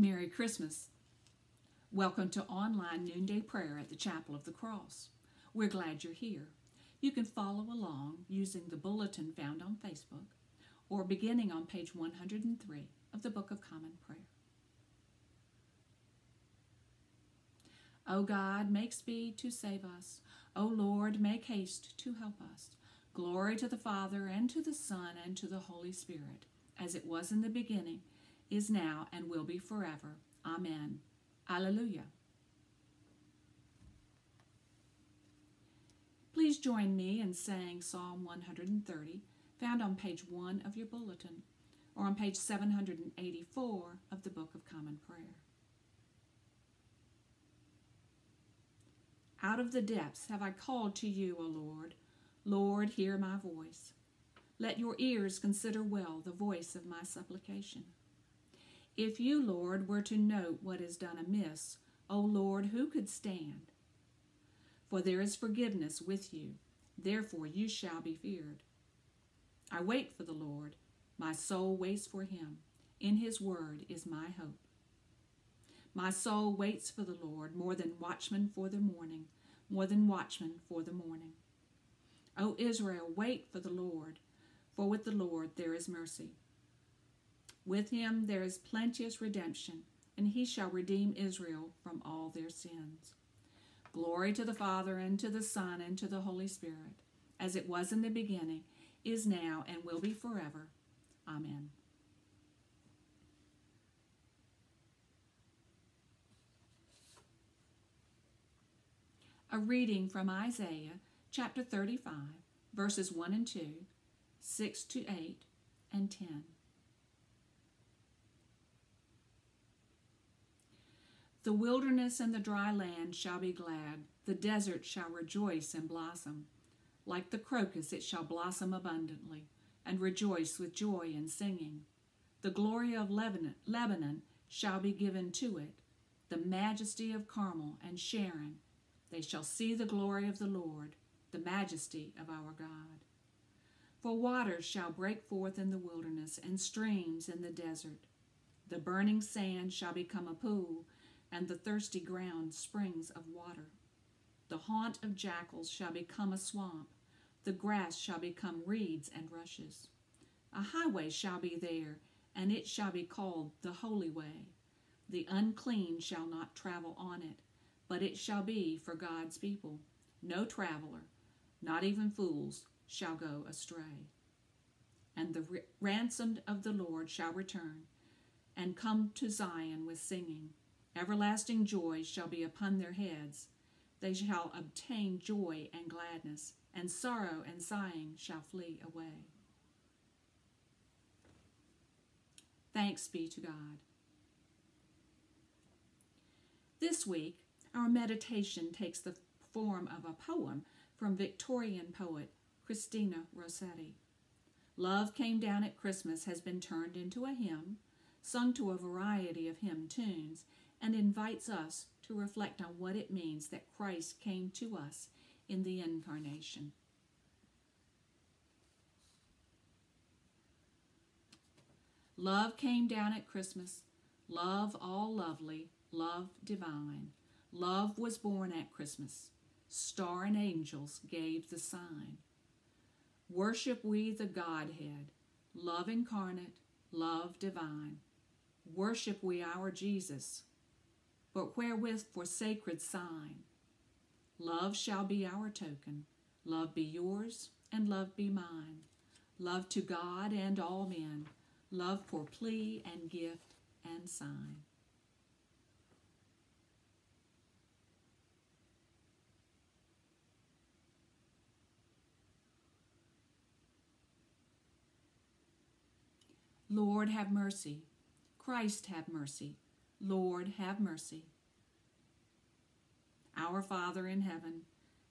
Merry Christmas. Welcome to online noonday prayer at the Chapel of the Cross. We're glad you're here. You can follow along using the bulletin found on Facebook or beginning on page 103 of the Book of Common Prayer. O God, make speed to save us. O Lord, make haste to help us. Glory to the Father, and to the Son, and to the Holy Spirit, as it was in the beginning, is now, and will be forever. Amen. Alleluia. Please join me in saying Psalm 130, found on page 1 of your bulletin, or on page 784 of the Book of Common Prayer. Out of the depths have I called to you, O Lord. Lord, hear my voice. Let your ears consider well the voice of my supplication. If you, Lord, were to note what is done amiss, O Lord, who could stand? For there is forgiveness with you, therefore you shall be feared. I wait for the Lord, my soul waits for him. In his word is my hope. My soul waits for the Lord more than watchmen for the morning, more than watchmen for the morning. O Israel, wait for the Lord, for with the Lord there is mercy. With him there is plenteous redemption, and he shall redeem Israel from all their sins. Glory to the Father, and to the Son, and to the Holy Spirit, as it was in the beginning, is now, and will be forever. Amen. A reading from Isaiah chapter 35, verses 1 and 2, 6 to 8, and 10. The wilderness and the dry land shall be glad, the desert shall rejoice and blossom. Like the crocus, it shall blossom abundantly, and rejoice with joy and singing. The glory of Lebanon, shall be given to it, the majesty of Carmel and Sharon they shall see the glory of the Lord, the majesty of our God. For waters shall break forth in the wilderness, and streams in the desert. The burning sand shall become a pool, and the thirsty ground springs of water. The haunt of jackals shall become a swamp, the grass shall become reeds and rushes. A highway shall be there, and it shall be called the Holy Way. The unclean shall not travel on it but it shall be for God's people. No traveler, not even fools, shall go astray. And the ransomed of the Lord shall return, and come to Zion with singing. Everlasting joy shall be upon their heads. They shall obtain joy and gladness, and sorrow and sighing shall flee away. Thanks be to God. This week, our meditation takes the form of a poem from Victorian poet Christina Rossetti. Love Came Down at Christmas has been turned into a hymn, sung to a variety of hymn tunes, and invites us to reflect on what it means that Christ came to us in the Incarnation. Love came down at Christmas, love all lovely, love divine. Love was born at Christmas. Star and angels gave the sign. Worship we the Godhead, love incarnate, love divine. Worship we our Jesus, but wherewith for sacred sign? Love shall be our token, love be yours, and love be mine. Love to God and all men, love for plea and gift and sign. Lord, have mercy. Christ, have mercy. Lord, have mercy. Our Father in heaven,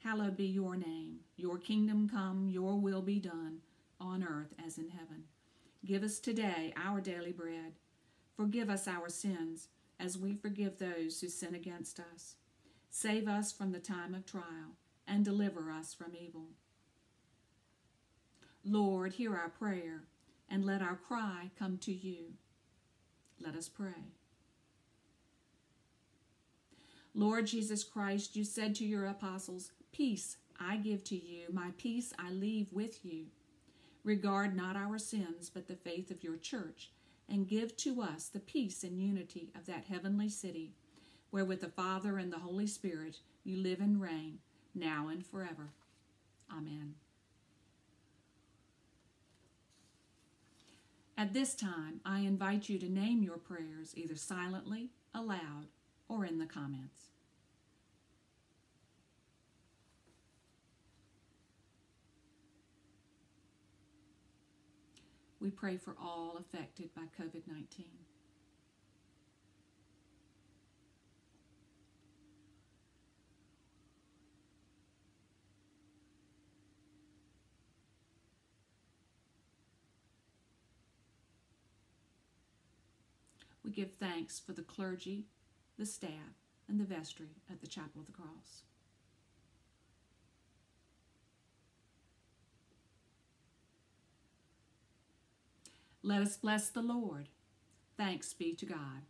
hallowed be your name. Your kingdom come, your will be done, on earth as in heaven. Give us today our daily bread. Forgive us our sins, as we forgive those who sin against us. Save us from the time of trial, and deliver us from evil. Lord, hear our prayer and let our cry come to you. Let us pray. Lord Jesus Christ, you said to your apostles, Peace I give to you, my peace I leave with you. Regard not our sins, but the faith of your church, and give to us the peace and unity of that heavenly city, where with the Father and the Holy Spirit you live and reign, now and forever. Amen. At this time, I invite you to name your prayers either silently, aloud, or in the comments. We pray for all affected by COVID 19. We give thanks for the clergy, the staff, and the vestry at the Chapel of the Cross. Let us bless the Lord. Thanks be to God.